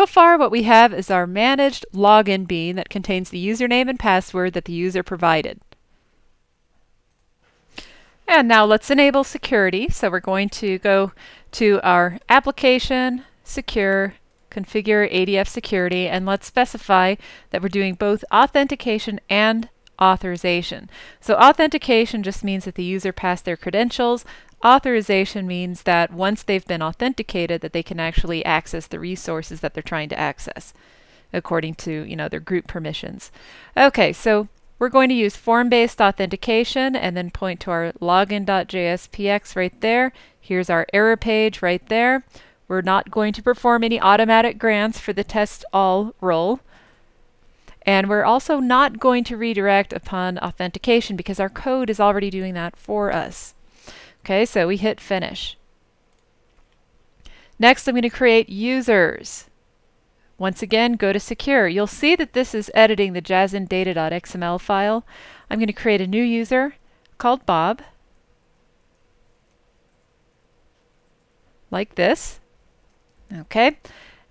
So far what we have is our managed login bean that contains the username and password that the user provided. And now let's enable security. So we're going to go to our application, secure, configure ADF security, and let's specify that we're doing both authentication and authorization. So authentication just means that the user passed their credentials. Authorization means that once they've been authenticated that they can actually access the resources that they're trying to access according to, you know, their group permissions. Okay, so we're going to use form-based authentication and then point to our login.jspx right there. Here's our error page right there. We're not going to perform any automatic grants for the test all role. And we're also not going to redirect upon authentication because our code is already doing that for us. Okay, so we hit finish. Next, I'm going to create users. Once again, go to secure. You'll see that this is editing the jazn-data.xml file. I'm going to create a new user called Bob. Like this. Okay.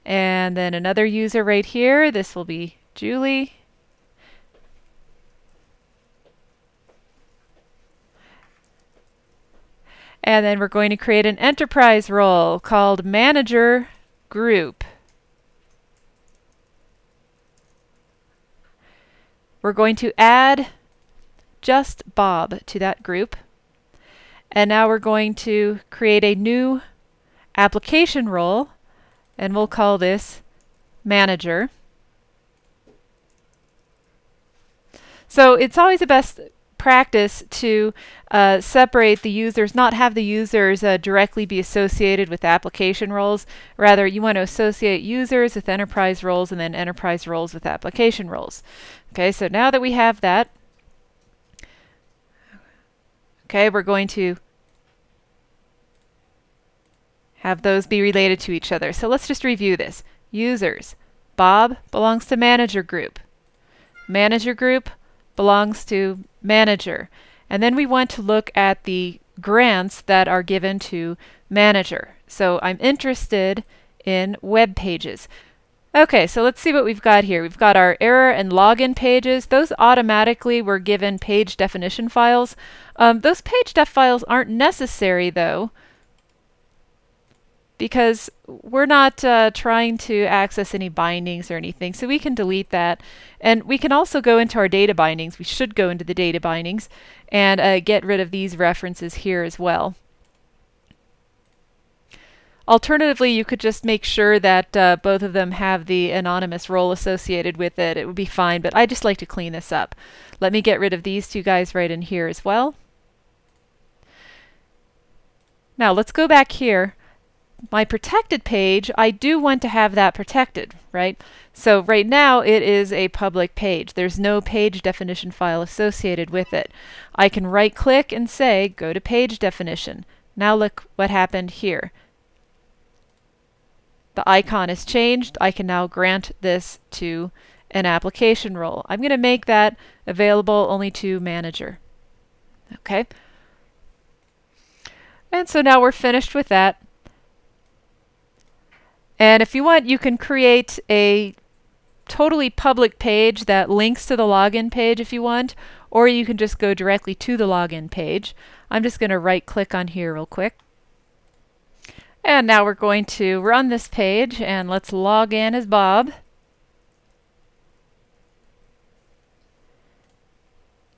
And then another user right here. This will be Julie. And then we're going to create an enterprise role called Manager Group. We're going to add just Bob to that group. And now we're going to create a new application role, and we'll call this Manager. So it's always the best practice to uh, separate the users, not have the users uh, directly be associated with application roles. Rather, you want to associate users with enterprise roles and then enterprise roles with application roles. Okay, so now that we have that, okay, we're going to have those be related to each other. So let's just review this. Users. Bob belongs to manager group. Manager group belongs to manager. And then we want to look at the grants that are given to manager. So I'm interested in web pages. Okay, so let's see what we've got here. We've got our error and login pages. Those automatically were given page definition files. Um, those page def files aren't necessary though because we're not uh, trying to access any bindings or anything, so we can delete that. And we can also go into our data bindings. We should go into the data bindings and uh, get rid of these references here as well. Alternatively, you could just make sure that uh, both of them have the anonymous role associated with it. It would be fine, but I just like to clean this up. Let me get rid of these two guys right in here as well. Now let's go back here my protected page, I do want to have that protected, right? So right now it is a public page. There's no page definition file associated with it. I can right click and say go to page definition. Now look what happened here. The icon is changed. I can now grant this to an application role. I'm going to make that available only to manager. Okay. And so now we're finished with that. And if you want, you can create a totally public page that links to the login page if you want, or you can just go directly to the login page. I'm just going to right click on here real quick. And now we're going to run this page and let's log in as Bob.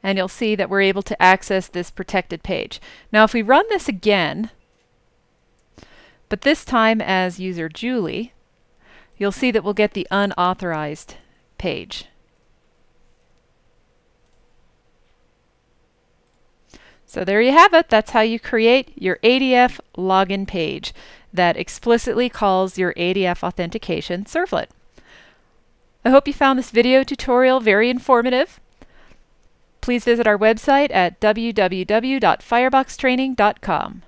And you'll see that we're able to access this protected page. Now if we run this again, but this time as user Julie, you'll see that we'll get the unauthorized page. So there you have it. That's how you create your ADF login page that explicitly calls your ADF authentication servlet. I hope you found this video tutorial very informative. Please visit our website at www.fireboxtraining.com.